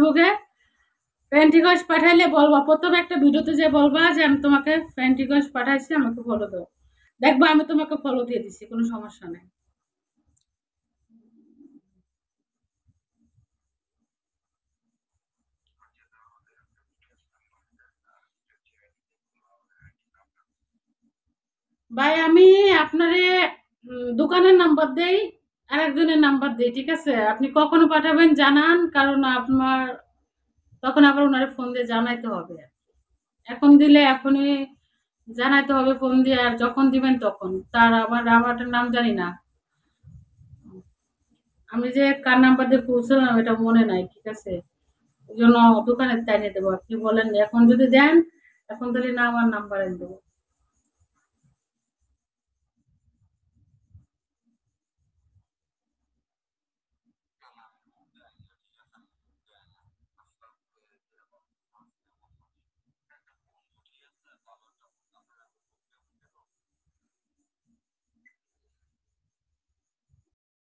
ফেসবুকে রিকোয়েস্ট পাঠাইলে বলবা। প্রথমে একটা ভিডিওতে যে বলবা যে আমি তোমাকে রিকোয়েস্ট পাঠাইছি, আমাকে ফলো দাও। দেখবা আমি তোমাকে ফলো দিয়ে দিছি, কোনো সমস্যা নেই। ভাই, আমি আপনারে দোকানের নাম্বার দেই। আর একজনের নাম্বার দিই ঠিক আছে? আপনি কখনো পাঠাবেন জানান, কারণ আপনার, তখন আবার ওনারে ফোন দিয়ে জানাইতে হবে। এখন দিলে এখনই জানাইতে হবে ফোন দিয়ে, আর যখন দিবেন তখন। তার আবার আমার নাম জানি না। আমি যে কার নাম্বার দিয়ে পৌঁছলাম এটা মনে নাই, ঠিক আছে? ওই জন্য দোকানে চাইলে দেবো। আপনি বলেন এখন যদি দেন, এখন তাহলে না, আমার নাম্বারে দেবো।